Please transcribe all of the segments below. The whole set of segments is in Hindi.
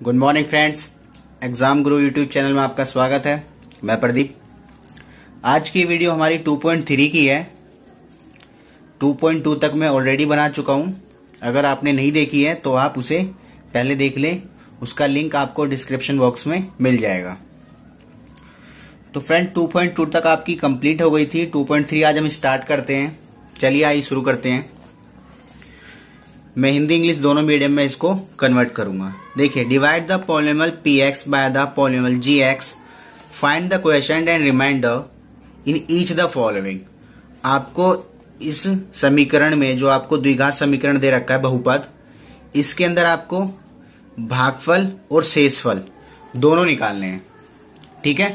Good morning friends exam Guru YouTube channel में आपका स्वागत है। मैं प्रदीप। आज की वीडियो हमारी 2.3 की है। 2.2 तक मैं ऑलरेडी बना चुका हूँ। अगर आपने नहीं देखी है तो आप उसे पहले देख लें। उसका लिंक आपको डिस्क्रिप्शन बॉक्स में मिल जाएगा। तो फ्रेंड 2.2 तक आपकी कंप्लीट हो गई थी। 2.3 आज हम स्टार्ट करते हैं। चलिए आइए शुरू करते हैं। मैं हिंदी इंग्लिश दोनों मीडियम में इसको कन्वर्ट करूँगा। देखिए divide the polynomial p x by the polynomial g x find the question and remainder in each the following आपको इस समीकरण में जो आपको द्विघात समीकरण दे रखा है, बहुपद, इसके अंदर आपको भागफल और शेषफल दोनों निकालने हैं। ठीक है?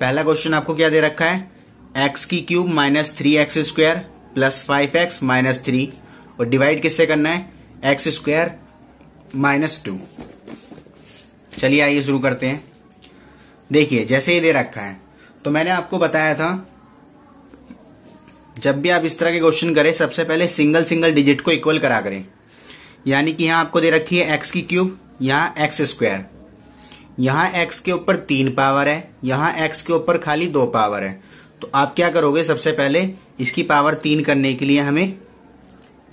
पहला क्वेश्चन आपको क्या दे रखा है? एक्स की cube minus three x square plus five x minus three और डिवाइड किससे करना है? एक्स स्क्वायर माइनस टू चलिए आइए शुरू करते हैं। देखिए, जैसे ही दे रखा है तो मैंने आपको बताया था, जब भी आप इस तरह के क्वेश्चन करें, सबसे पहले सिंगल सिंगल डिजिट को इक्वल करा करें। यानी कि यहाँ आपको दे रखी है एक्स की क्यूब यहाँ एक्स स्क्वायर यहाँ एक्स के ऊपर तीन पावर है, यहाँ एक्स के ऊपर खाली दो पावर है। तो आप क्या करोगे, सबसे पहले इसकी पावर तीन करने के लिए हमें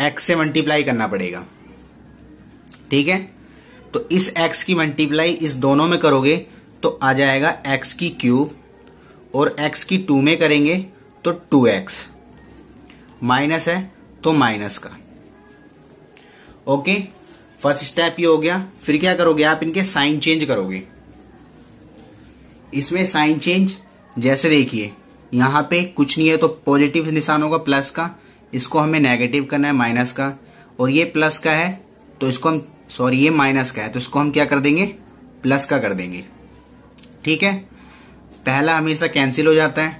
एक्स से मल्टीप्लाई करना पड़ेगा। ठीक है? तो इस एक्स की मल्टीप्लाई इस दोनों में करोगे तो आ जाएगा एक्स की क्यूब और एक्स की टू में करेंगे तो टू एक्स माइनस है तो माइनस का। ओके? फ़र्स्ट स्टेप ये हो गया। फिर क्या करोगे आप इनके? साइन चेंज करोगे। इसमें साइन चेंज, जैसे देखिए, यहाँ पे कुछ नहीं है तो पॉजिटिव निशान होगा प्लस का इसको हमें नेगेटिव करना है माइनस का। और ये प्लस का है तो इसको हम सॉरी ये माइनस का है तो इसको हम क्या कर देंगे? प्लस का कर देंगे। ठीक है? पहला हमेशा कैंसिल हो जाता है।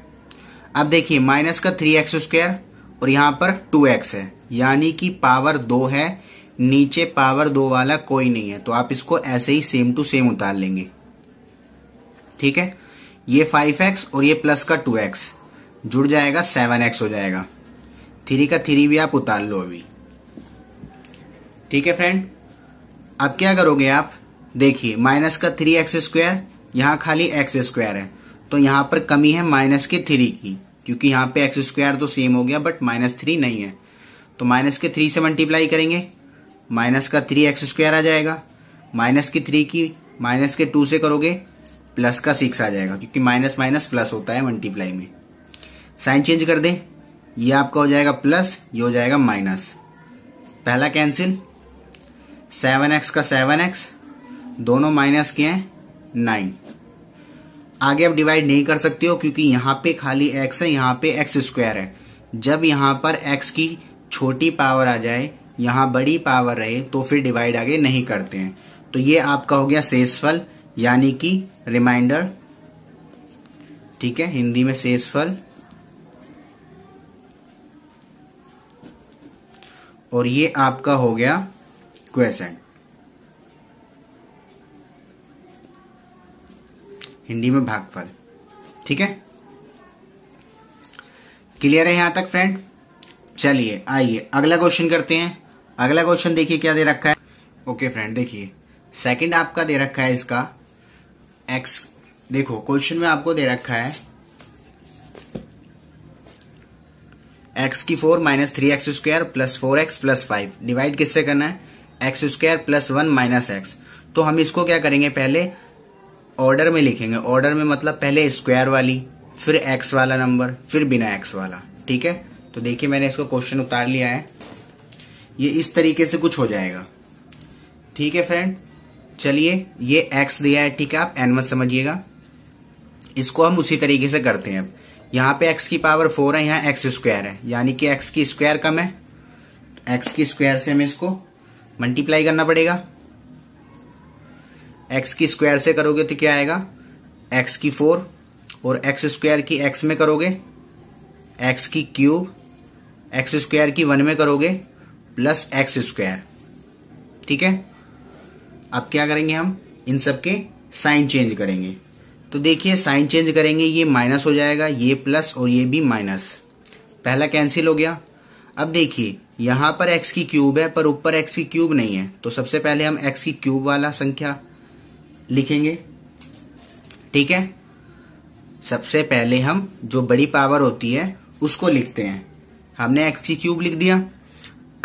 अब देखिए माइनस का थ्री एक्स स्क्वायर और यहाँ पर टू एक्स है। यानी कि पावर दो है, नीचे पावर दो वाला कोई नहीं है। तो आप इसको ऐसे ही सेम टू सेम उतार लेंगे। ठीक है? ये फाइव एक्स और ये प्लस का टू एक्स जुड़ जाएगा सेवन एक्स हो जाएगा। थ्री का थ्री भी आप उतार लो अभी। ठीक है फ्रेंड अब क्या करोगे आप? देखिए माइनस का थ्री एक्स स्क्वायर यहाँ खाली एक्स स्क्वायर है। तो यहाँ पर कमी है माइनस के थ्री की, क्योंकि यहाँ पे एक्स स्क्वायर तो सेम हो गया बट माइनस थ्री नहीं है। तो माइनस के थ्री से मल्टीप्लाई करेंगे। माइनस का थ्री एक्स स्क्वायर आ जाएगा। माइनस की थ्री की माइनस के टू से करोगे प्लस का सिक्स आ जाएगा, क्योंकि माइनस माइनस प्लस होता है मल्टीप्लाई में। साइन चेंज कर दें। ये आपका हो जाएगा प्लस, ये हो जाएगा माइनस। पहला कैंसिल सेवन एक्स का सेवन एक्स, दोनों माइनस के हैं, नाइन। आगे आप डिवाइड नहीं कर सकते हो क्योंकि यहाँ पे खाली एक्स है, यहाँ पे एक्स स्क्वायर है। जब यहाँ पर एक्स की छोटी पावर आ जाए, यहाँ बड़ी पावर रहे तो फिर डिवाइड आगे नहीं करते हैं। तो ये आपका हो गया शेषफल, यानी कि रिमाइंडर ठीक है, हिंदी में शेषफल। और ये आपका हो गया क्वेश्चन हिंदी में भागफल, ठीक है? क्लियर है यहाँ तक फ्रेंड चलिए, आइए, अगला क्वेश्चन करते हैं। अगला क्वेश्चन देखिए क्या दे रखा है। ओके फ्रेंड देखिए। सेकंड आपका दे रखा है इसका एक्स देखो क्वेश्चन में आपको दे रखा है एक्स की four minus three x square plus four x plus five divide किससे करना है? X square plus one minus x तो हम इसको क्या करेंगे पहले? ऑर्डर में लिखेंगे। ऑर्डर में मतलब पहले स्क्वायर वाली, फिर एक्स वाला नंबर फिर बिना एक्स वाला। ठीक है? तो देखिए मैंने इसको क्वेश्चन उतार लिया है। ये इस तरीके से कुछ हो जाएगा। ठीक है फ्रेंड चलिए, ये एक्स दिया है। ठीक है, आप एन समझिएगा। इसको हम उसी तरीके से करते हैं अब। यहाँ पे x की पावर फोर है, यहाँ एक्स स्क्वायर है। यानी कि x की स्क्वायर कम है। x की स्क्वायर से हमें इसको मल्टीप्लाई करना पड़ेगा। x की स्क्वायर से करोगे तो क्या आएगा? x की फोर और एक्स स्क्वायर की x में करोगे। x की क्यूब एक्स स्क्वायर की वन में करोगे प्लस एक्स स्क्वायर ठीक है? अब क्या करेंगे हम? इन सब के साइन चेंज करेंगे। तो देखिए, साइन चेंज करेंगे, ये माइनस हो जाएगा, ये प्लस और ये भी माइनस। पहला कैंसिल हो गया। अब देखिए, यहाँ पर एक्स की क्यूब है, पर ऊपर एक्स की क्यूब नहीं है। तो सबसे पहले हम एक्स की क्यूब वाला संख्या लिखेंगे। ठीक है? सबसे पहले हम जो बड़ी पावर होती है, उसको लिखते हैं। हमने एक्स की क्यूब लिख दिया।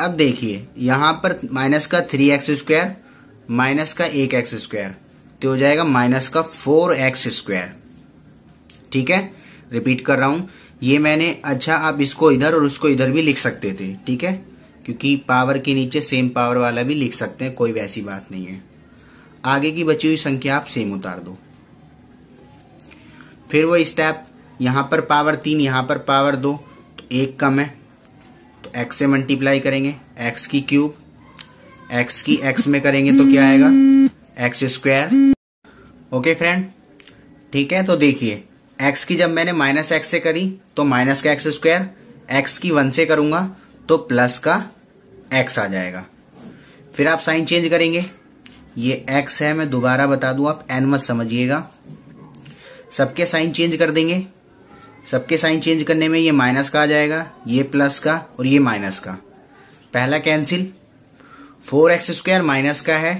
अब देखिए, यहाँ पर माइनस का थ्री एक्स स्क्वायर, माइनस का एक एक्स स्क्वायर। तो हो जाएगा माइनस का फोर एक्स स्क्वायर। ठीक है? रिपीट कर रहा हूँ। ये मैंने अच्छा आप इसको इधर और उसको इधर भी लिख सकते थे, ठीक है? क्योंकि पावर के नीचे सेम पावर वाला भी लिख सकते हैं, कोई वैसी बात नहीं है। आगे की बची हुई संख्या आप सेम उतार दो। फिर वो स्टेप यहाँ पर पावर तीन, यहाँ पर पावर दो तो एक कम है। तो एक्स से मल्टीप्लाई करेंगे। एक्स की क्यूब एक्स की एक्स में करेंगे तो क्या आएगा? एक्स स्क्वायर ओके फ्रेंड ठीक है तो देखिए एक्स की जब मैंने माइनस एक्स से करी तो माइनस का एक्स स्क्वायर एक्स की वन से करूँगा तो प्लस का एक्स आ जाएगा। फिर आप साइन चेंज करेंगे। ये एक्स है, मैं दोबारा बता दूँ, आप एन मत समझिएगा। सबके साइन चेंज कर देंगे। सबके साइन चेंज करने में ये माइनस का आ जाएगा, ये प्लस का और ये माइनस का। पहला cancel four x square minus का है।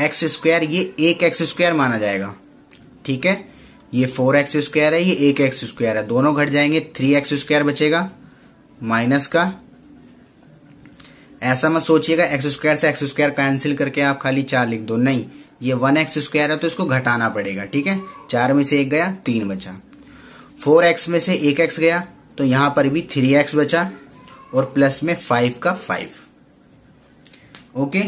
एक्स स्क्वायर, ये एक एक्स स्क्वायर माना जाएगा। ठीक है? ये फोर एक्स स्क्वायर है, ये एक एक्स स्क्वायर है। दोनों घट जाएँगे, थ्री एक्स स्क्वायर बचेगा, माइनस का। ऐसा मत सोचिएगा, एक्स स्क्वायर से एक्स स्क्वायर कैंसिल करके आप खाली चार लिख दो। नहीं, ये वन एक्स स्क्वायर है तो इसको घटाना पड़ेगा, ठीक है? चार में से एक गया, तीन बचा। फोर एक्स में से एक एक्स गया तो यहाँ पर भी थ्री एक्स बचा, और प्लस में फाइव का फाइव। ओके?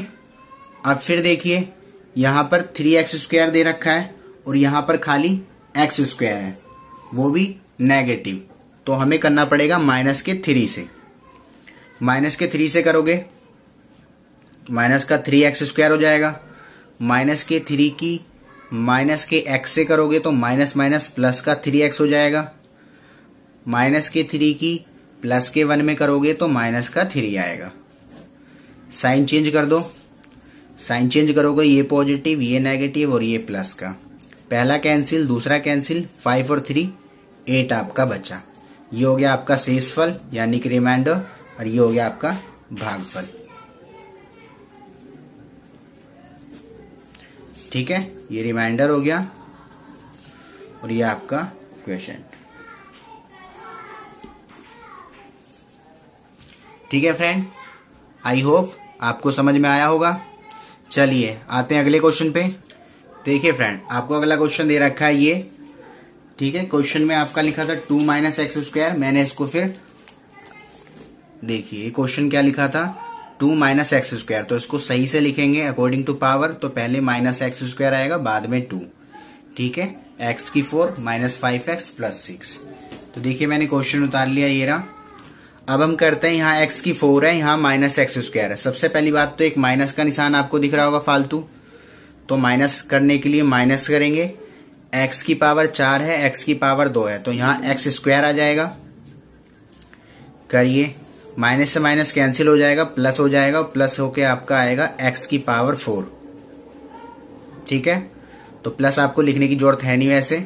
अब फिर देखिए यहाँ पर थ्री एक्स स्क्वायर दे रखा है और यहाँ पर खाली एक्स स्क्वायर है। वो भी नेगेटिव तो हमें करना पड़ेगा माइनस के थ्री से। माइनस के थ्री से करोगे माइनस का थ्री एक्स स्क्वायर हो जाएगा। माइनस के थ्री की माइनस के एक्स से करोगे तो माइनस माइनस प्लस का थ्री एक्स हो जाएगा। माइनस के थ्री की प्लस के वन में करोगे तो माइनस का थ्री आएगा। साइन चेंज कर दो। साइन चेंज करोगे, ये पॉजिटिव, ये नेगेटिव और ये प्लस का। पहला कैंसिल, दूसरा कैंसिल, फाइव और थ्री, एट आपका बचा। ये हो गया आपका शेषफल, यानी कि रिमाइंडर, और ये हो गया आपका भागफल। ठीक है? ये रिमाइंडर हो गया, और ये आपका क्वेश्चन। ठीक है फ्रेंड? आई होप आपको समझ में आया होगा। चलिए, आते हैं अगले क्वेश्चन पे। देखिए फ्रेंड आपको अगला क्वेश्चन दे रखा है ये। ठीक है क्वेश्चन में आपका लिखा था टू माइनस एक्स स्क्वायर मैंने इसको फिर देखिए क्वेश्चन क्या लिखा था? टू माइनस एक्स स्क्वायर तो इसको सही से लिखेंगे अकॉर्डिंग टू पावर तो पहले माइनस एक्स स्क्वायर आएगा, बाद में टू ठीक है एक्स की four minus five x plus six तो देखिए, मैंने क्वेश्चन उतार लिया, ये रहा। अब हम करते हैं यहाँ एक्स की फोर है, यहाँ माइनस एक्स स्क्वायर है। सबसे पहली बात तो एक माइनस का निशान आपको दिख रहा होगा फालतू। तो माइनस करने के लिए माइनस करेंगे। एक्स की पावर चार है एक्स की पावर दो है। तो यहाँ एक्स स्क्वायर आ जाएगा। करिए। माइनस से माइनस कैंसिल हो जाएगा प्लस हो जाएगा प्लस होके आपका आएगा एक्स की पावर फोर ठीक है? तो प्लस आपको लिखने की ज़रूरत है नहीं वैसे।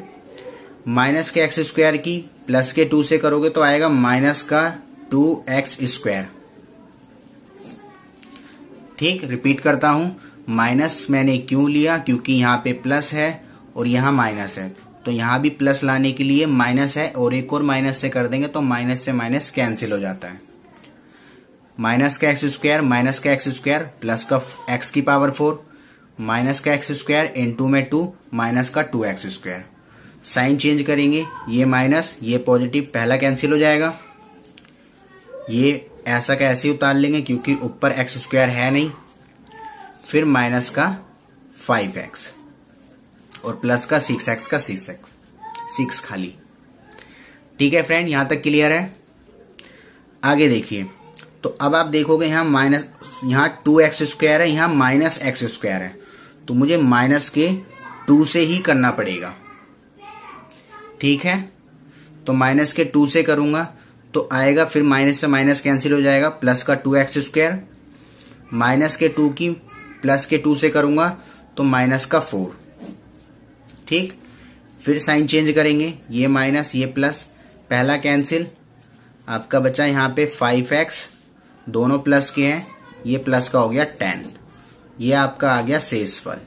माइनस के एक्स स्क्वायर की प्लस के टू से करोगे तो आएगा माइनस का टू एक्स स्क्वायर। ठीक, रिपीट करता हूँ। माइनस मैंने क्यों लिया? क्योंकि यहाँ पे प्लस है और यहाँ माइनस है। तो यहाँ भी प्लस लाने के लिए माइनस है और एक और माइनस से कर देंगे तो माइनस से माइनस कैंसिल हो जाता है। माइनस का एक्स स्क्वायर, माइनस का एक्स स्क्वायर, प्लस का एक्स की पावर फोर, माइनस का एक्स स्क्वायर इन टू में टू माइनस का two x square. Sign change करेंगे, ये माइनस, ये पॉजिटिव, पहला कैंसिल हो जाएगा। ये ऐसा का ऐसे उतार लेंगे क्योंकि ऊपर एक्स स्क्वायर है नहीं। फिर माइनस का फाइव एक्स और प्लस का सिक्स एक्स का सिक्स एक्स सिक्स खाली। ठीक है फ्रेंड यहाँ तक क्लियर है? आगे देखिए। तो अब आप देखोगे यहाँ माइनस यहाँ टू एक्स स्क्वायर है, यहाँ माइनस एक्स स्क्वायर है। तो मुझे माइनस के टू से ही करना पड़ेगा। ठीक है? तो माइनस के टू से करूँगा। तो आएगा फिर माइनस से माइनस कैंसिल हो जाएगा, प्लस का टू एक्स स्क्वायर माइनस के टू की, प्लस के टू से करूँगा तो माइनस का फोर ठीक? फिर साइन चेंज करेंगे, ये माइनस, ये प्लस, पहला कैंसिल, आपका बचा यहाँ पे फाइव एक्स दोनों प्लस के हैं, ये प्लस का हो गया टेन ये आपका आ गया शेष फल।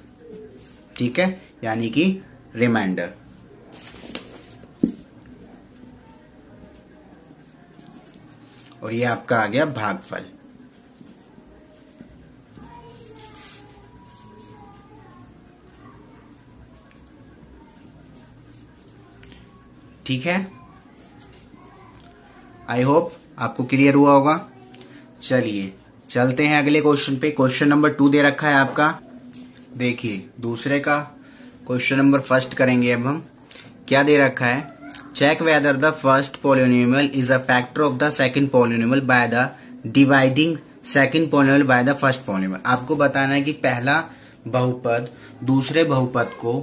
ठीक है? यानी कि रिमाइंडर और ये आपका आ गया भागफल। ठीक है? आई होप आपको क्लियर हुआ होगा। चलिए, चलते हैं अगले क्वेश्चन पे। क्वेश्चन नंबर टू दे रखा है आपका। देखिए, दूसरे का क्वेश्चन नंबर फ़र्स्ट करेंगे अब हम। क्या दे रखा है? Check whether the first polynomial is a factor of the second polynomial by the dividing second polynomial by the first polynomial आपको बताना है कि पहला बहुपद दूसरे बहुपद को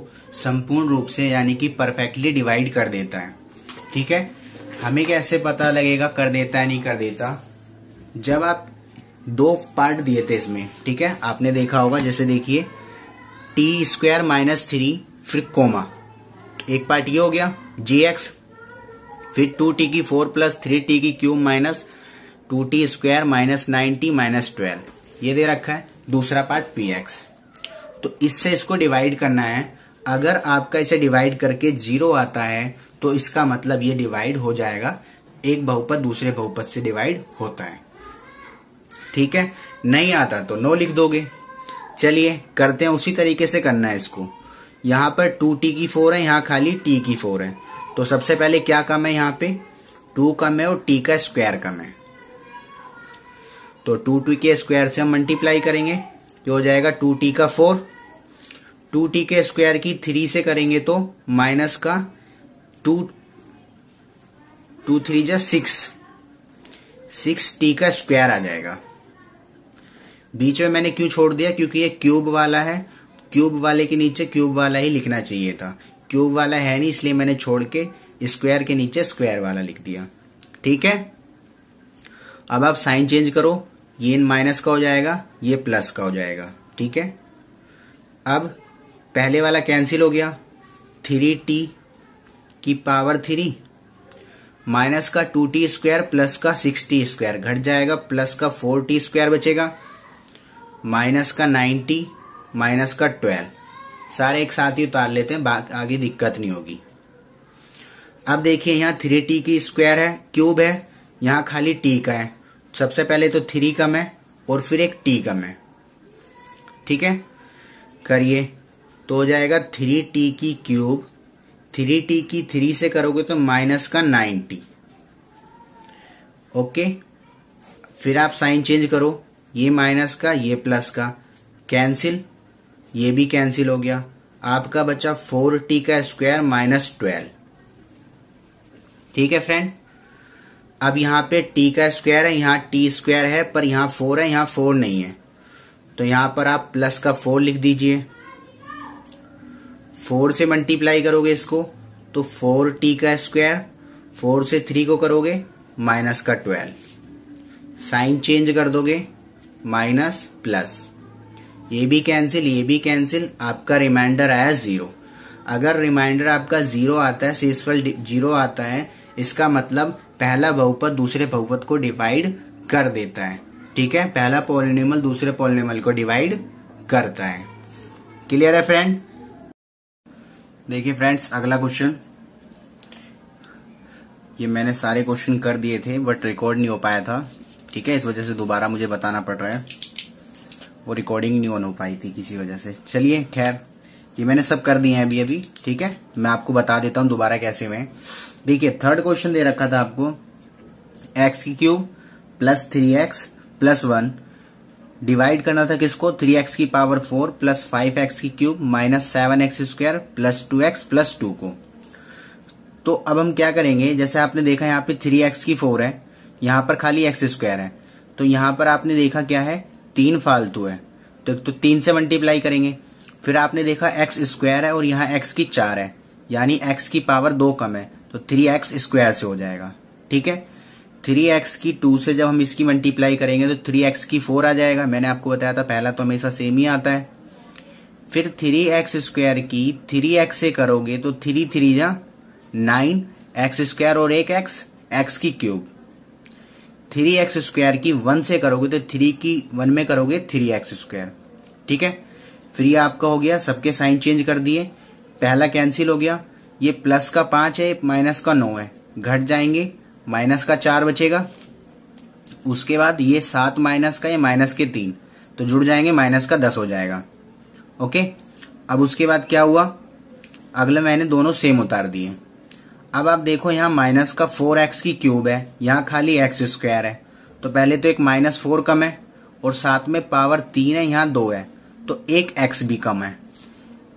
संपूर्ण रूप से यानी कि परफेक्टली डिवाइड कर देता है। ठीक है? हमें कैसे पता लगेगा कर देता है, नहीं कर देता? जब आप दो पार्ट दिए थे इसमें, ठीक है? आपने देखा होगा, जैसे देखिए टी स्क्वायर माइनस थ्री फिर कोमा एक पार्ट ये हो गया जी एक्स फिर टू टी की फोर प्लस थ्री टी की cube minus two t square minus ninety minus twelve ये दे रखा है। दूसरा पार्ट पी एक्स तो इससे इसको डिवाइड करना है। अगर आपका इसे डिवाइड करके ज़ीरो आता है तो इसका मतलब ये डिवाइड हो जाएगा। एक बहुपद दूसरे बहुपद से डिवाइड होता है। ठीक है? नहीं आता तो नो लिख दोगे। चलिए, करते हैं उसी तरीके से करना है इसको। यहाँ पर टू टी की फोर है, यहाँ खाली टी की फोर है। तो सबसे पहले क्या कम है यहाँ पे? टू कम है और टी का स्क्वायर कम है। तो टू टी के स्क्वायर से हम मल्टीप्लाई करेंगे जो हो जाएगा टू टी का फोर। टू टी के स्क्वायर की थ्री से करेंगे तो माइनस का टू टू थ्री जा सिक्स। सिक्स टी का स्क्वायर आ जाएगा। बीच में मैंने क्यों छोड़ दिया? क्योंकि ये क्यूब वाला है। क्यूब वाले के नीचे क्यूब वाला ही लिखना चाहिए था। क्यूब वाला है नहीं, इसलिए मैंने छोड़ के स्क्वायर के नीचे स्क्वायर वाला लिख दिया। ठीक है? अब आप साइन चेंज करो। ये माइनस का हो जाएगा, ये प्लस का हो जाएगा। ठीक है? अब पहले वाला कैंसिल हो गया। थ्री टी की पावर थ्री, माइनस का टू टी स्क्वायर, प्लस का सिक्स टी स्क्वायर। घट जाएगा, प्लस का फोर टी स्क्वायर बचेगा। माइनस का नाइन्टी माइनस का ट्वेल्व। सारे एक साथ ही उतार लेते हैं आगे दिक्कत नहीं होगी। अब देखिए, यहाँ थ्री टी की स्क्वायर है क्यूब है, यहाँ खाली टी का है। सबसे पहले तो थ्री कम है, और फिर एक टी कम है। ठीक है? करिए तो हो जाएगा थ्री टी की क्यूब थ्री टी की थ्री से करोगे तो माइनस का नाइन टी ओके? फिर आप साइन चेंज करो, ये माइनस का, ये प्लस का। कैंसिल ये भी कैंसिल हो गया। आपका बचा फोर टी का स्क्वायर माइनस ट्वेल्व। ठीक है फ्रेंड? अब यहाँ पे टी का स्क्वायर है, यहाँ टी स्क्वायर है, पर यहाँ फोर है, यहाँ फोर नहीं है। तो यहाँ पर आप प्लस का फोर लिख दीजिए। फोर से मल्टीप्लाई करोगे इसको तो फोर टी का स्क्वायर, फोर से थ्री को करोगे, माइनस का ट्वेल्व। साइन चेंज कर दोगे, माइनस प्लस। ये भी कैंसिल ये भी कैंसिल आपका रिमाइंडर आया ज़ीरो अगर रिमाइंडर आपका ज़ीरो आता है सेसफल ज़ीरो आता है, इसका मतलब पहला बहुपद दूसरे बहुपद को डिवाइड कर देता है। ठीक है? पहला पोलिनिमल दूसरे पोलिनिमल को डिवाइड करता है। क्लियर है फ्रेंड देखिए फ्रेंड्स अगला क्वेश्चन ये मैंने सारे क्वेश्चन कर दिए थे बट रिकॉर्ड नहीं हो पाया था। ठीक है? इस वजह से दोबारा मुझे बताना पड़ रहा है। वो रिकॉर्डिंग नहीं हो पाई थी किसी वजह से। चलिए, खैर, ये मैंने सब कर दिए हैं अभी अभी, ठीक है? मैं आपको बता देता हूँ दोबारा कैसे में देखिए थर्ड क्वेश्चन दे रखा था आपको। एक्स की cube plus three x plus one divide करना था किसको? थ्री एक्स की power four plus five x की cube minus seven x square plus two x plus two को। तो अब हम क्या करेंगे? जैसे आपने देखा, यहाँ पे थ्री एक्स की फोर है, यहाँ पर खाली एक्स स्क्वायर है। तो यहाँ पर आपने देखा क्या है? तीन फालतू है। तो एक तो तीन से मल्टीप्लाई करेंगे। फिर आपने देखा एक्स स्क्वायर है और यहाँ एक्स की चार है। यानी एक्स की पावर दो कम है। तो थ्री एक्स स्क्वायर से हो जाएगा। ठीक है? थ्री एक्स की टू से जब हम इसकी मल्टीप्लाई करेंगे तो थ्री एक्स की फोर आ जाएगा। मैंने आपको बताया था, पहला तो हमेशा सेम ही आता है। फिर थ्री एक्स स्क्वायर की थ्री एक्स से करोगे तो थ्री थ्री जा नाइन एक्स स्क्वायर और एक एक्स एक्स की क्यूब थ्री एक्स स्क्वायर की वन से करोगे तो थ्री की वन में करोगे थ्री एक्स स्क्वायर। ठीक है? फिर ये आपका हो गया, सबके साइन चेंज कर दिए। पहला कैंसिल हो गया। ये प्लस का पाँच है माइनस का नौ है। घट जाएँगे माइनस का चार बचेगा। उसके बाद ये सात माइनस का, या माइनस के तीन। तो जुड़ जाएँगे माइनस का दस हो जाएगा। ओके अब उसके बाद क्या हुआ? अगले मैंने दोनों सेम उतार दिए। अब आप देखो यहाँ माइनस का फोर एक्स की क्यूब है, यहाँ खाली एक्स स्क्वायर है। तो पहले तो एक माइनस फोर कम है, और साथ में पावर तीन है, यहाँ दो है तो एक एक्स भी कम है।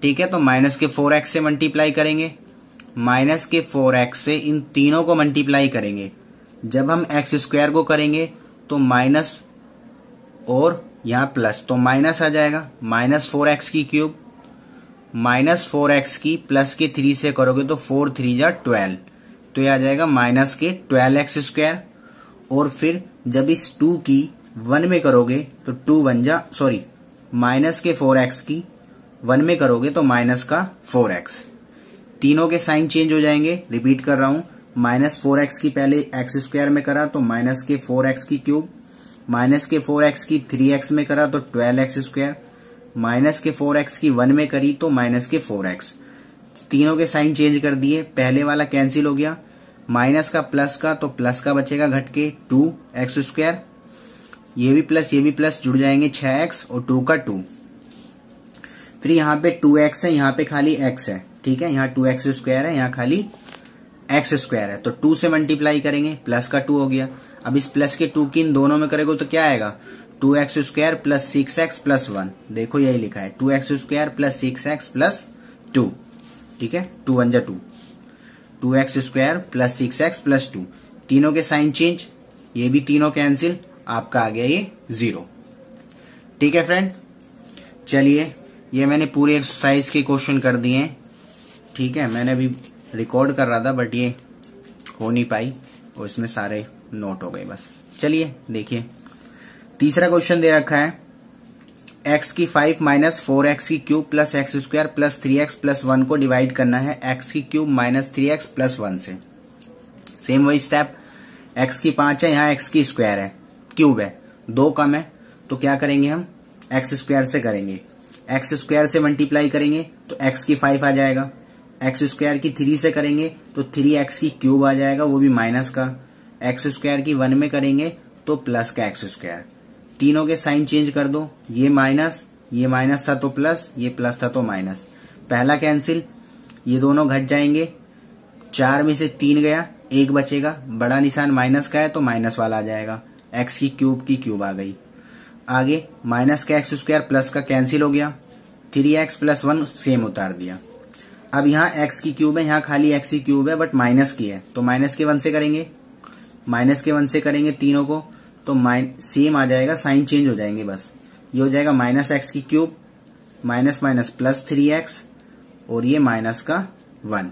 ठीक है तो माइनस के फोर एक्स से मल्टीप्लाई करेंगे। माइनस के फोर एक्स से इन तीनों को मल्टीप्लाई करेंगे। जब हम एक्स स्क्वायर को करेंगे तो माइनस और यहाँ प्लस तो माइनस आ जाएगा, माइनस फोर एक्स की क्यूब। माइनस फोर एक्स की प्लस के थ्री से करोगे तो फोर थ्री जा ट्वेल्व। तो ये आ जाएगा माइनस के ट्वेल्व एक्स स्क्वायर। और फिर जब इस टू की वन में करोगे तो टू वन जा सॉरी माइनस के फोर एक्स की वन में करोगे तो माइनस का फोर एक्स। तीनों के साइन चेंज हो जाएँगे। रिपीट कर रहा हूँ, माइनस फोर एक्स की पहले एक्स स्क्वायर में करा तो माइनस के फोर एक्स की क्यूब, माइनस के फोर एक्स की थ्री एक्स में करा तो ट्वेल्व एक्स स्क्वायर। माइनस के फोर एक्स की वन में करी तो माइनस के फोर एक्स। तीनों के साइन चेंज कर दिए, पहले वाला कैंसिल हो गया। माइनस का प्लस का तो प्लस का बचेगा घट के टू एक्स स्क्वायर। ये भी प्लस, ये भी प्लस, जुड़ जाएँगे छह एक्स और टू का टू। फिर यहाँ पे टू एक्स है, यहाँ पे खाली एक्स है, ठीक है? यहाँ टू एक्स स्क्वायर है, यहाँ खाली एक्स स्क्वायर है। तो टू से मल्टीप्लाई करेंगे, प्लस का टू हो गया। अब इस प्लस के टू की इन दोनों में करेगा तो क्या आएगा? Two x square plus six x plus one. देखो यही लिखा है, two x square plus six x plus two. ठीक है? टू वन जा two. Two x square plus six x plus two. तीनों के साइन चेंज, ये भी तीनों कैंसिल, आपका आ गया ये ज़ीरो। ठीक है फ्रेंड? चलिए, ये मैंने पूरे एक्सरसाइज के क्वेश्चन कर दिए। हैं ठीक है, मैंने अभी रिकॉर्ड कर रहा था बट ये हो नहीं पाई, और इसमें सारे नोट हो गए बस। चलिए, देखिए। तीसरा क्वेश्चन दे रखा है। एक्स की फाइव माइनस फोर एक्स की cube plus x square plus three x plus one को डिवाइड करना है एक्स की cube minus three x plus one से। सेम वही स्टेप एक्स की पाँच है, यहाँ एक्स की स्क्वायर है। क्यूब है। दो कम है तो क्या करेंगे हम? एक्स स्क्वायर से करेंगे। एक्स स्क्वायर से मल्टीप्लाई करेंगे तो एक्स की फाइव आ जाएगा। एक्स स्क्वायर की थ्री से करेंगे तो थ्री एक्स की क्यूब आ जाएगा, वो भी माइनस का। एक्स स्क्वायर की वन में करेंगे तो प्लस का एक्स स्क्वायर तीनों के साइन चेंज कर दो। ये माइनस ये माइनस था तो प्लस, ये प्लस था तो माइनस। पहला कैंसिल, ये दोनों घट जाएँगे। चार में से तीन गया, एक बचेगा। बड़ा निशान माइनस का है तो माइनस वाला आ जाएगा। एक्स की क्यूब की क्यूब आ गई। आगे, माइनस का एक्स स्क्वायर प्लस का कैंसिल हो गया। Three x plus one same उतार दिया। अब यहाँ एक्स की क्यूब है, यहाँ खाली एक्स की क्यूब है, बट माइनस की है। तो माइनस के वन से करेंगे। माइनस के वन से करेंगे तीनों को। तो माइन सेम आ जाएगा साइन चेंज हो जाएँगे बस। ये हो जाएगा माइनस एक्स की cube minus minus plus three x और ये माइनस का वन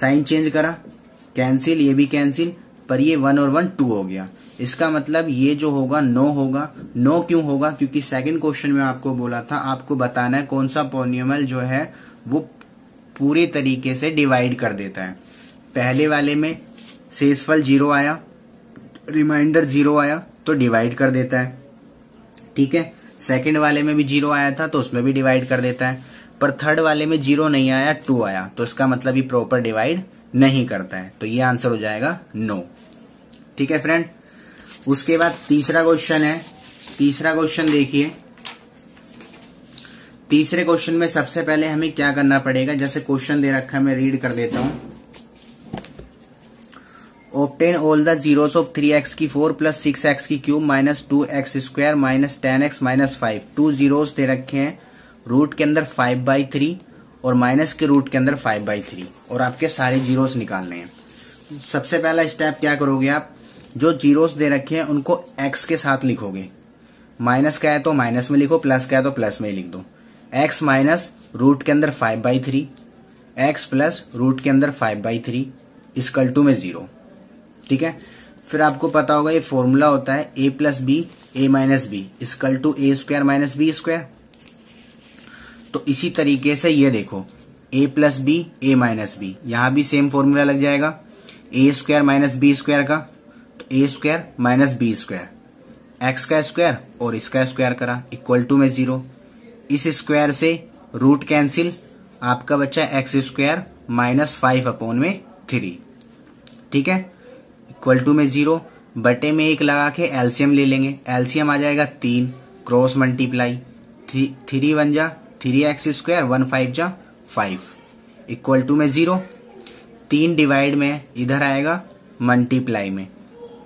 साइन चेंज करा कैंसिल ये भी कैंसिल पर ये वन और वन टू हो गया। इसका मतलब ये जो होगा नो होगा। नो क्यों होगा? क्योंकि सेकंड क्वेश्चन में आपको बोला था, आपको बताना है कौन सा पोनियमल जो है, वो पूरी तरीके से डिवाइड कर देता है। पहले वाले में शेषफल ज़ीरो आया रिमाइंडर ज़ीरो आया तो डिवाइड कर देता है। ठीक है? सेकंड वाले में भी ज़ीरो आया था तो उसमें भी डिवाइड कर देता है। पर थर्ड वाले में ज़ीरो नहीं आया, टू आया तो इसका मतलब ये प्रॉपर डिवाइड नहीं करता है। तो ये आंसर हो जाएगा नो। ठीक है फ्रेंड? उसके बाद तीसरा क्वेश्चन है। तीसरा क्वेश्चन देखिए। तीसरे क्वेश्चन में सबसे पहले हमें क्या करना पड़ेगा? जैसे क्वेश्चन दे रखा है, मैं रीड कर देता हूँ। Obtain all the zeros of three x की फोर प्लस सिक्स एक्स की cube minus two x square minus ten x minus five two zeros दे रखे हैं रूट के अंदर फाइव बाई थ्री और माइनस के रूट के अंदर फाइव बाई थ्री और आपके सारे जीरोस निकालने हैं। सबसे पहला स्टेप क्या करोगे आप? जो जीरोस दे रखे हैं, उनको एक्स के साथ लिखोगे। माइनस का है तो माइनस में लिखो प्लस का है तो प्लस में ही लिख दो। एक्स माइनस रूट के अंदर five by three x plus root के अंदर five by three is equal to में ज़ीरो ठीक है? फिर आपको पता होगा ये फॉर्मूला होता है a plus b a minus b is equal to a square minus b square तो इसी तरीके से ये देखो a plus b a minus b यहाँ भी सेम फॉर्मूला लग जाएगा। A square minus b square का तो a square minus b square x का स्क्वायर और इसका स्क्वायर करा इक्वल टू में ज़ीरो इस स्क्वायर से रूट कैंसिल आपका बच्चा x square minus five upon में थ्री ठीक है? इक्वल टू में ज़ीरो बटे में एक लगा के एलसीएम ले लेंगे। एलसीएम आ जाएगा तीन, क्रॉस मल्टीप्लाई। थ्री वन जा, three x square, one five जा, फाइव। इक्वल टू में ज़ीरो तीन डिवाइड में इधर आएगा, मल्टीप्लाई में।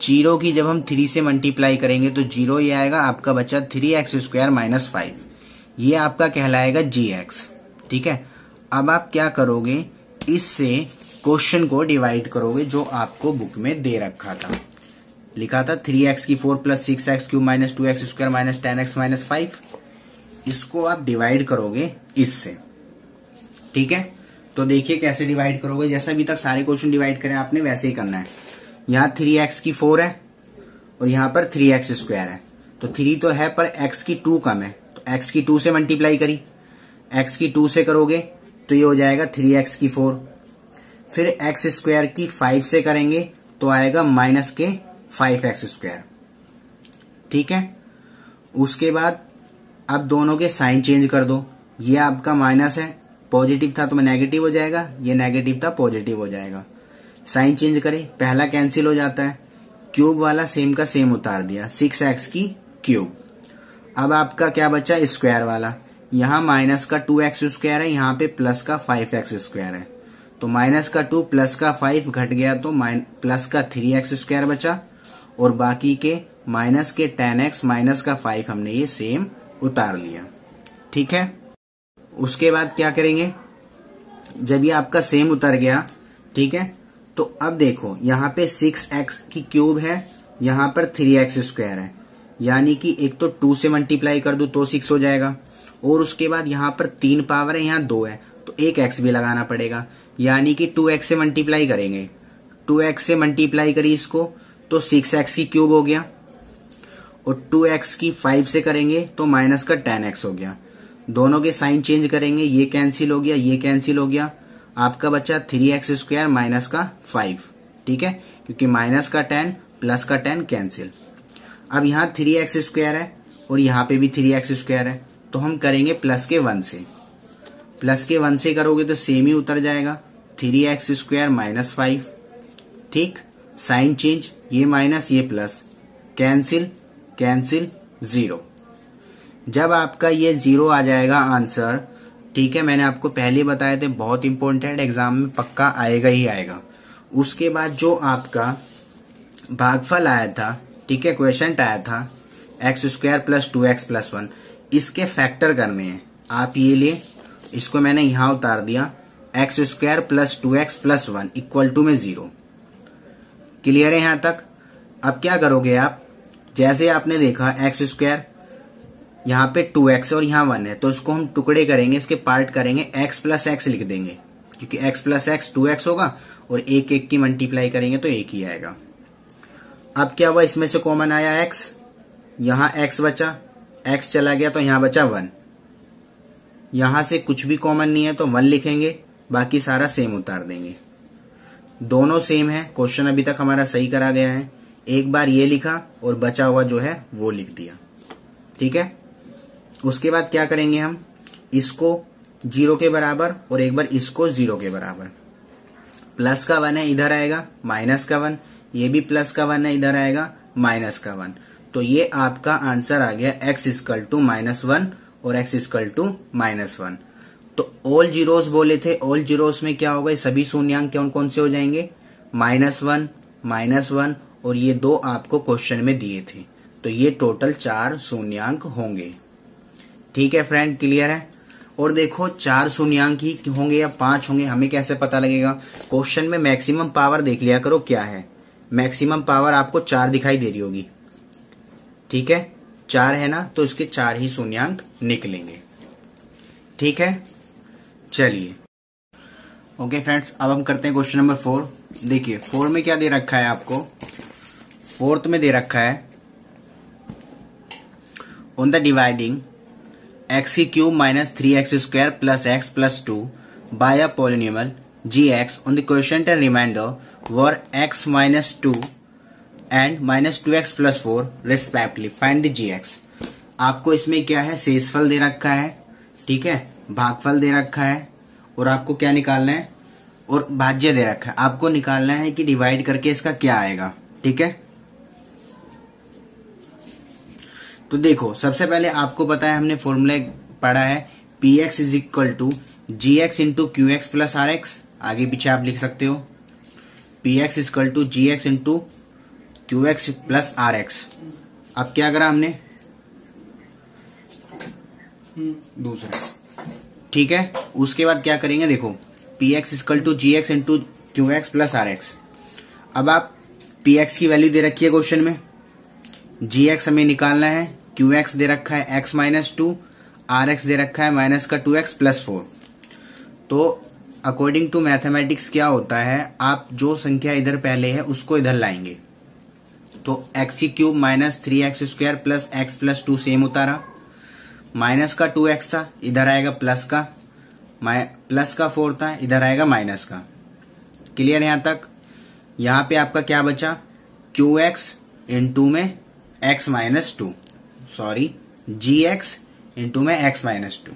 ज़ीरो की जब हम थ्री से मल्टीप्लाई करेंगे तो ज़ीरो ही आएगा, आपका बचा three x square minus five. ये आपका कहलाएगा जी एक्स। ठीक है? अब आप क्या करोगे? इससे क्वेश्चन को डिवाइड करोगे जो आपको बुक में दे रखा था। लिखा था थ्री एक्स की four plus six x cube minus two x square minus ten x minus five इसको आप डिवाइड करोगे इससे। ठीक है? तो देखिए कैसे डिवाइड करोगे। जैसा अभी तक सारे क्वेश्चन डिवाइड करें आपने, वैसे ही करना है। यहाँ थ्री एक्स की फोर है और यहाँ पर थ्री एक्स स्क्वायर है। तो थ्री तो है, पर एक्स की टू कम है। तो एक्स की टू से मल्टीप्लाई करी। एक्स की टू से करोगे तो ये हो जाएगा थ्री एक्स की फोर फिर एक्स स्क्वायर की फाइव से करेंगे तो आएगा माइनस के फाइव एक्स स्क्वायर ठीक है? उसके बाद अब दोनों के साइन चेंज कर दो। ये आपका माइनस है। पॉजिटिव था तो मैं नेगेटिव हो जाएगा। ये नेगेटिव था पॉजिटिव हो जाएगा। साइन चेंज करें। पहला कैंसिल हो जाता है। क्यूब वाला सेम का सेम उतार दिया। सिक्स एक्स की क्यूब अब आपका क्या बचा? स्क्वायर वाला। यहाँ माइनस का टू एक्स स्क्वायर है। यहाँ पे प्लस का फाइव एक्स स्क्वायर है। तो माइनस का टू प्लस का फाइव घट गया तो प्लस का थ्री एक्स स्क्वायर बचा। और बाकी के माइनस के टेन एक्स माइनस का फाइव हमने ये सेम उतार लिया। ठीक है? उसके बाद क्या करेंगे? जब ये आपका सेम उतर गया, ठीक है? तो अब देखो, यहाँ पे सिक्स एक्स की क्यूब है, यहाँ पर थ्री एक्स स्क्वायर है। यानी कि एक तो टू से मल्टीप्लाई कर दू तो सिक्स हो जाएगा। और उसके बाद यहाँ पर तीन पावर है, यहाँ दो है तो एक एक्स भी लगाना पड़ेगा। यानी कि टू एक्स से मल्टीप्लाई करेंगे। टू एक्स से मल्टीप्लाई करी इसको तो सिक्स एक्स की क्यूब हो गया। और टू एक्स की फाइव से करेंगे तो माइनस का टेन एक्स हो गया। दोनों के साइन चेंज करेंगे, ये कैंसिल हो गया, ये कैंसिल हो गया। आपका बच्चा थ्री एक्स स्क्वायर माइनस का फाइव ठीक है? क्योंकि माइनस का टेन प्लस का टेन कैंसिल अब यहाँ थ्री एक्स स्क्वायर है, और यहाँ पे भी थ्री एक्स स्क्वायर है। तो हम करेंगे प्लस के वन से। प्लस के वन से करोगे तो सेम ही उतर जाएगा। Three x square minus five, ठीक? साइन चेंज, ये माइनस, ये प्लस। Cancel cancel, zero. जब आपका ये ज़ीरो आ जाएगा आंसर, ठीक है, मैंने आपको पहले बताए थे, बहुत इंपॉर्टेंट, एग्ज़ाम में पक्का आएगा ही आएगा। उसके बाद जो आपका भागफल आया था, ठीक है, क्वेश्चन आया था, x square plus two x plus one, इसके फैक्टर करने हैं। आप ये लिए इसको मैंने यहाँ उतार दिया x square plus two x plus one equal to में ज़ीरो क्लियर है यहाँ तक? अब क्या करोगे आप? जैसे आपने देखा एक्स स्क्वायर यहाँ पे टू एक्स और यहाँ वन है तो इसको हम टुकड़े करेंगे, इसके पार्ट करेंगे एक्स प्लस एक्स लिख देंगे। क्योंकि x plus x two x होगा और एक एक की मल्टीप्लाई करेंगे तो एक ही आएगा। अब क्या हुआ? इसमें से कॉमन आया एक्स यहाँ एक्स बचा एक्स चला गया तो यहाँ बचा वन यहाँ से कुछ भी कॉमन नहीं है तो वन लिखेंगे। बाकी सारा सेम उतार देंगे। दोनों सेम है क्वेश्चन अभी तक हमारा सही करा गया है। एक बार ये लिखा और बचा हुआ जो है, वो लिख दिया। ठीक है? उसके बाद क्या करेंगे हम? इसको ज़ीरो के बराबर और एक बार इसको ज़ीरो के बराबर। प्लस का वन है, इधर आएगा, माइनस का वन। ये भी प्लस का वन है, इधर आएगा, माइनस का वन। तो ये आपका आंसर आ गया x is equal to minus one और x is equal to minus one तो ऑल जीरोस बोले थे ऑल जीरोस में क्या होगा सभी शून्यांक कौन कौन से हो जाएँगे? माइनस वन माइनस वन और ये दो आपको क्वेश्चन में दिए थे। तो ये टोटल चार शून्यांक होंगे। ठीक है फ्रेंड क्लियर है? और देखो, चार शून्यांक ही होंगे या पाँच होंगे, हमें कैसे पता लगेगा? क्वेश्चन में मैक्सिमम पावर देख लिया करो, क्या है? मैक्सिमम पावर आपको चार दिखाई दे रही होगी। ठीक है? चार है ना? तो इसके चार ही शून्यांक निकलेंगे। ठीक है? चलिए। ओके फ्रेंड्स अब हम करते हैं क्वेश्चन नंबर फोर देखिए फोर में क्या दे रखा है आपको? फोर्थ में दे रखा है ऑन द डिवाइडिंग एक्स की cube minus three x square plus x plus two by a polynomial g x on the question ten remainder were x minus two and minus two x plus four respectively find the g x आपको इसमें क्या है? शेषफल दे रखा है। ठीक है? भागफल दे रखा है और आपको क्या निकालना है? और भाज्य दे रखा है। आपको निकालना है कि डिवाइड करके इसका क्या आएगा। ठीक है? तो देखो, सबसे पहले आपको पता है, हमने फॉर्मूला पढ़ा है p x is equal to g x into q x plus r x आगे पीछे आप लिख सकते हो। P x is equal to g x into q x plus r x अब क्या करा हमने? दूसरा। ठीक है? उसके बाद क्या करेंगे? देखो p x is equal to g x into q x plus r x अब आप पी एक्स की वैल्यू दे रखी है क्वेश्चन में। जी एक्स हमें निकालना है क्यू एक्स दे रखा है x minus two r x दे रखा है माइनस का टू एक्स प्लस फोर तो अकॉर्डिंग टू मैथमेटिक्स क्या होता है? आप जो संख्या इधर पहले है, उसको इधर लाएँगे। तो एक्स की cube minus three x square plus x plus two same उतारा माइनस का टू एक्स था, इधर आएगा प्लस का प्लस का फोर था, इधर आएगा माइनस का। क्लियर यहाँ तक? यहाँ पे आपका क्या बचा? क्यू एक्स इन टू में x minus two. Sorry, g x into में एक्स माइनस टू।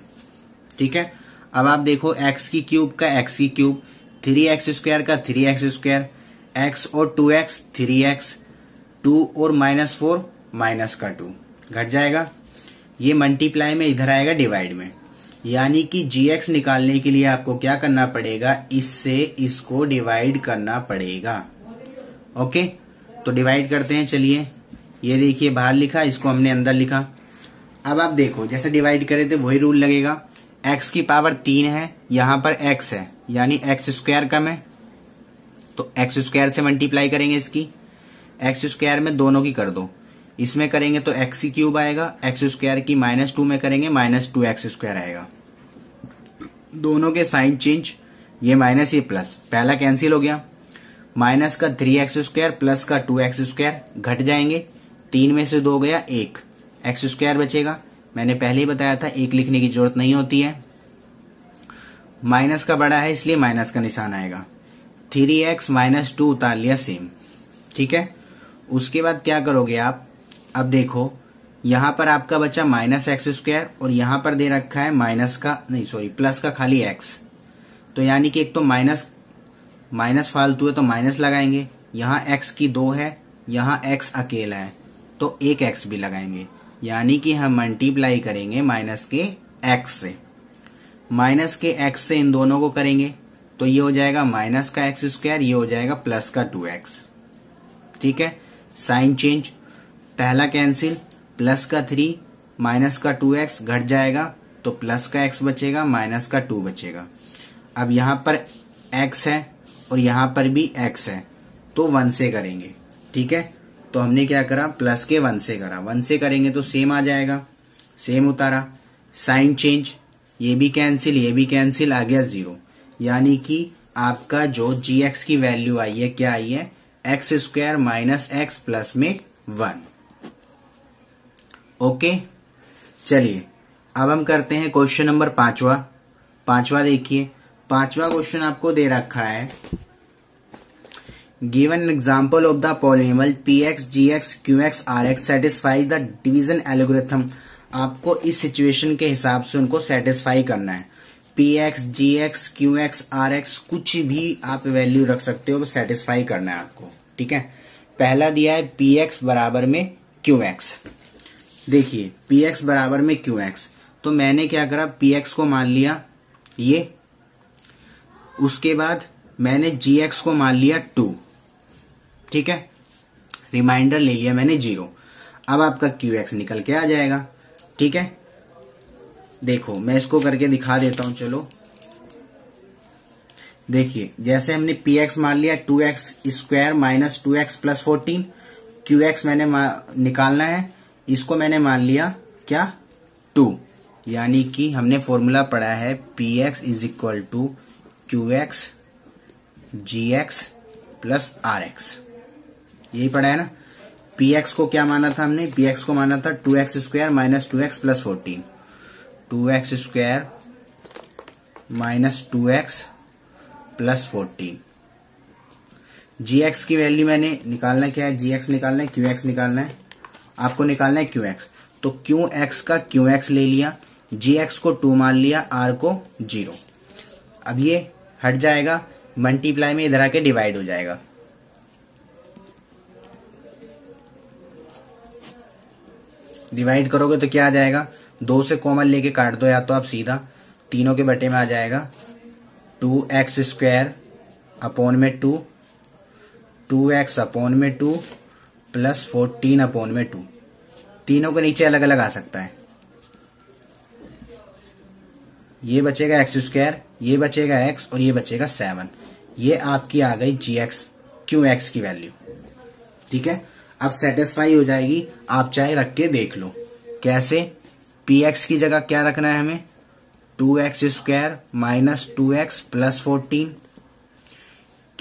ठीक है? अब आप देखो, एक्स की क्यूब का एक्स की क्यूब, थ्री एक्स स्क्वायर का थ्री एक्स स्क्वायर, एक्स और two x three x, two और माइनस फोर माइनस का टू। घट जाएगा? ये मल्टीप्लाई में इधर आएगा डिवाइड में। यानी कि जी एक्स निकालने के लिए आपको क्या करना पड़ेगा? इससे इसको डिवाइड करना पड़ेगा। ओके? तो डिवाइड करते हैं, चलिए। ये देखिए, बाहर लिखा, इसको हमने अंदर लिखा। अब आप देखो, जैसे डिवाइड करे थे, वही रूल लगेगा। एक्स की पावर तीन है, यहाँ पर एक्स है। यानी एक्स स्क्वायर कम है। तो एक्स स्क्वायर से मल्टीप्लाई करेंगे इसकी। एक्स स्क्वायर में दोनों की कर दो। इसमें करेंगे तो एक्स क्यूब आएगा एक्स स्क्वायर की माइनस टू में करेंगे माइनस टू एक्स स्क्वायर आएगा। दोनों के साइन चेंज ये माइनस ये प्लस पहला कैंसिल हो गया। माइनस का थ्री एक्स स्क्वायर प्लस का टू एक्स स्क्वायर घट जाएँगे। तीन में से दो गया, एक। एक्स स्क्वायर बचेगा। मैंने पहले ही बताया था, एक लिखने की ज़रूरत नहीं होती है। माइनस का बड़ा है, इसलिए माइनस का निशान आएगा। थ्री एक्स माइनस टू उतार लिया सेम ठीक है? उसके बाद क्या करोगे आप? अब देखो, यहाँ पर आपका बचा माइनस एक्स स्क्वायर और यहाँ पर दे रखा है माइनस का, नहीं, सॉरी, प्लस का खाली एक्स। तो यानी कि एक तो माइनस माइनस फालतू है तो माइनस लगाएँगे। यहाँ एक्स की दो है, यहाँ एक्स अकेला है तो एक एक्स भी लगाएँगे। यानी कि हम मल्टीप्लाई करेंगे माइनस के एक्स से। माइनस के एक्स से इन दोनों को करेंगे तो ये हो जाएगा माइनस का एक्स स्क्वायर, ये हो जाएगा प्लस का टू एक्स। ठीक है? साइन चेंज पहला कैंसिल प्लस का थ्री माइनस का टू एक्स घट जाएगा तो प्लस का एक्स बचेगा माइनस का टू बचेगा। अब यहाँ पर एक्स है और यहाँ पर भी एक्स है तो वन से करेंगे, ठीक है? तो हमने क्या करा? प्लस के वन से करा। वन से करेंगे तो सेम आ जाएगा। सेम उतारा। साइन चेंज ये भी कैंसिल ये भी कैंसिल आ गया ज़ीरो यानी कि आपका जो जी एक्स की वैल्यू आई है, क्या आई है? X square minus x plus में वन ओके? चलिए, अब हम करते हैं क्वेश्चन नंबर पांचवा। पांचवा देखिए, पांचवा क्वेश्चन आपको दे रखा है। Given example of the an p x g x q x r x satisfy the division algorithm. आपको इस सिचुएशन के हिसाब से उनको सेटिस्फाई करना है। P x g x q x r x कुछ भी आप वैल्यू रख सकते हो सेटिस्फाई करना है आपको। ठीक है? पहला दिया है पी एक्स बराबर में क्यू एक्स देखिए पी एक्स बराबर में क्यू एक्स तो मैंने क्या करा? पी एक्स को मान लिया, ये। उसके बाद मैंने जी एक्स को मान लिया टू। ठीक है? रिमाइंडर ले लिया मैंने ज़ीरो अब आपका क्यू एक्स निकल के आ जाएगा। ठीक है? देखो, मैं इसको करके दिखा देता हूँ, चलो। देखिए, जैसे हमने पी एक्स मान लिया, two x square minus two x plus fourteen q x मैंने निकालना है। इसको मैंने मान लिया क्या? टू। यानी कि हमने फॉर्मूला पढ़ा है p x is equal to q x g x plus r x यही पढ़ा है ना? पी एक्स को क्या माना था हमने? पी एक्स को माना था two x square minus two x plus fourteen. Two x square minus two x plus fourteen. G x की वैल्यू मैंने निकालना क्या है? जी एक्स निकालना है क्यू एक्स निकालना है। आपको निकालना है क्यू एक्स। तो क्यू एक्स का क्यू एक्स ले लिया, जी एक्स को टू मान लिया, आर को ज़ीरो। अब ये हट जाएगा, मल्टीप्लाई में इधर आके डिवाइड हो जाएगा। डिवाइड करोगे तो क्या आ जाएगा? दो से कॉमन लेके काट दो या तो आप सीधा, तीनों के बटे में आ जाएगा। टू एक्स स्क्वायर अपोन में टू टू एक्स अपोन में टू प्लस फोर्टीन अपोन में टू। तीनों के नीचे अलग अलग आ सकता है। ये बचेगा एक्स स्क्वायर, ये बचेगा एक्स और ये बचेगा सेवन। ये आपकी आ गई जी एक्स, क्यू एक्स की वैल्यू। ठीक है? अब सेटिस्फाई हो जाएगी, आप चाहे रख के देख लो। कैसे? पी एक्स की जगह क्या रखना है हमें? Two x square minus two x plus fourteen.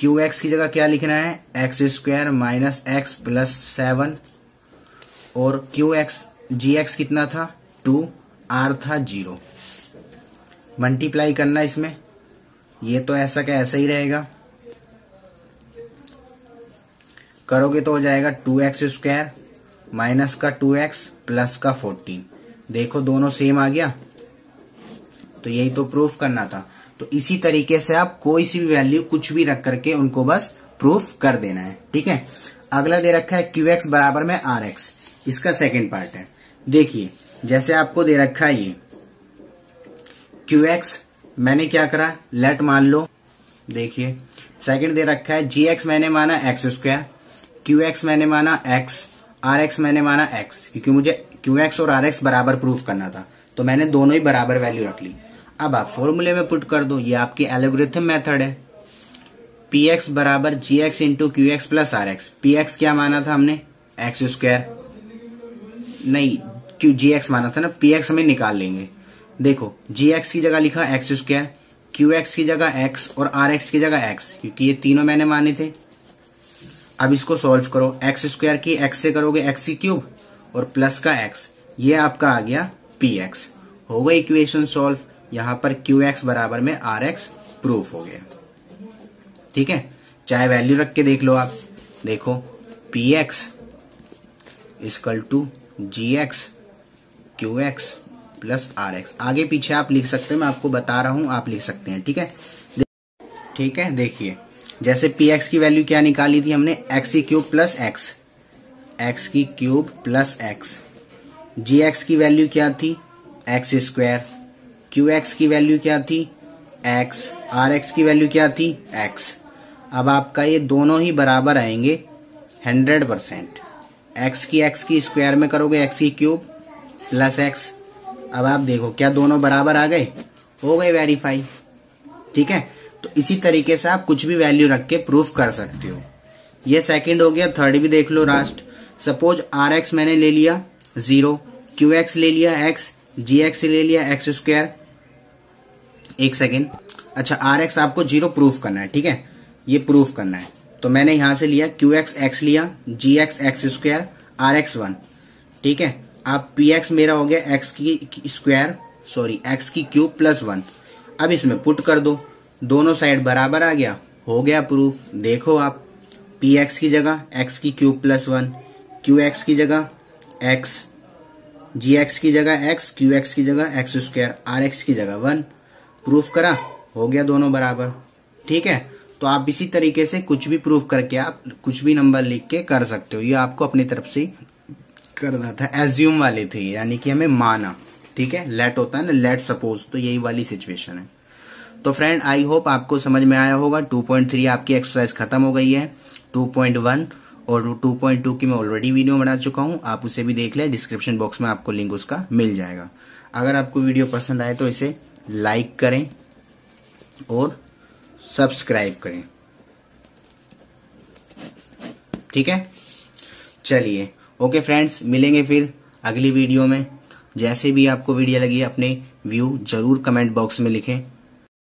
Q x की जगह क्या लिखना है? X square minus x plus seven और क्यू एक्स जी एक्स कितना था? टू आर था ज़ीरो मल्टीप्लाई करना इसमें. ये तो ऐसा का ऐसा ही रहेगा। करोगे तो हो जाएगा टू एक्स स्क्वायर माइनस का टू एक्स प्लस का फोर्टीन देखो दोनों सेम आ गया। तो यही तो प्रूफ करना था। तो इसी तरीके से आप कोई सी भी वैल्यू कुछ भी रख करके उनको बस प्रूफ कर देना है, ठीक है? अगला दे रखा है क्यू एक्स बराबर में आर एक्स इसका सेकेंड पार्ट है। देखिए, जैसे आपको दे रखा है ये। क्यू एक्स मैंने क्या करा? लेट मान लो। देखिए सेकंड दे रखा है जी एक्स मैंने माना एक्स स्क्वायर क्यू एक्स मैंने माना एक्स आर एक्स मैंने माना एक्स क्योंकि मुझे क्यू एक्स और आर एक्स बराबर प्रूफ करना था। तो मैंने दोनों ही बराबर वैल्यू रख ली। अब आप फॉर्मूले में पुट कर दो, ये आपकी एलोग्रिथम मेथड है। पी एक्स बराबर g x into q x plus r x p x क्या माना था हमने? एक्स स्क्वायर नहीं क्यू जी एक्स माना था ना? पी एक्स हमें निकाल लेंगे। देखो जी एक्स की जगह लिखा एक्स स्क्वायर क्यू एक्स की जगह एक्स और आर एक्स की जगह एक्स क्योंकि ये तीनों मैंने माने थे। अब इसको सॉल्व करो। एक्स स्क्वायर की एक्स से करोगे एक्स की क्यूब और प्लस का एक्स ये आपका आ गया पी एक्स हो गई इक्वेशन सॉल्व यहाँ पर क्यू एक्स बराबर में आर एक्स प्रूफ हो गया। ठीक है? चाहे वैल्यू रख के देख लो आप। देखो p x to g x q x plus r x आगे पीछे आप लिख सकते हैं, मैं आपको बता रहा हूँ, आप लिख सकते हैं, ठीक है? ठीक है, देखिए। जैसे पी एक्स की वैल्यू क्या निकाली थी हमने? एक्स की क्यूब प्लस एक्स एक्स की cube plus x g x की वैल्यू क्या थी? एक्स स्क्वायर क्यू एक्स की वैल्यू क्या थी? एक्स आर एक्स की वैल्यू क्या थी? एक्स अब आपका ये दोनों ही बराबर आएँगे हंड्रेड परसेंट एक्स की एक्स की स्क्वायर में करोगे एक्स की क्यूब प्लस एक्स अब आप देखो, क्या दोनों बराबर आ गए? हो गए वेरीफाई ठीक है? तो इसी तरीके से आप कुछ भी वैल्यू रख के प्रूफ कर सकते हो। ये सेकंड हो गया थर्ड भी देख लो लास्ट सपोज़ आर एक्स मैंने ले लिया ज़ीरो क्यू एक्स ले लिया एक्स जी एक्स ले लिया एक्स स्क्वायर एक सेकेंड। अच्छा आर एक्स आपको ज़ीरो प्रूफ करना है, ठीक है? ये प्रूफ करना है। तो मैंने यहाँ से लिया क्यू एक्स एक्स लिया g x x square r x one ठीक है? आप पी एक्स मेरा हो गया एक्स की स्क्वायर सॉरी एक्स की क्यूब प्लस वन अब इसमें पुट कर दो। दोनों साइड बराबर आ गया, हो गया प्रूफ देखो आप पी एक्स की जगह एक्स की cube plus one q x की जगह एक्स जी एक्स की जगह एक्स क्यू एक्स की जगह एक्स स्क्वायर आर एक्स की जगह वन प्रूफ करा? हो गया दोनों बराबर। ठीक है? तो आप इसी तरीके से कुछ भी प्रूफ करके आप कुछ भी नंबर लिख के कर सकते हो। ये आपको अपनी तरफ़ से करना था। एज्यूम वाले थे, यानी कि हमें माना। ठीक है? लेट होता है ना? लेट सपोज़ तो यही वाली सिचुएशन है। तो फ्रेंड आई होप आपको समझ में आया होगा। 2.3 आपकी एक्सरसाइज खत्म हो गई है। 2.1 और 2.2 की मैं ऑलरेडी वीडियो बना चुका हूँ। आप उसे भी देख लें। डिस्क्रिप्शन बॉक्स में आपको लिंक उसका मिल जाएगा। अगर आपको वीडियो पसंद आए तो इसे लाइक करें और सब्सक्राइब करें। ठीक है? चलिए। ओके फ्रेंड्स, मिलेंगे फिर अगली वीडियो में। जैसे भी आपको वीडियो लगी अपने व्यू ज़रूर कमेंट बॉक्स में लिखें।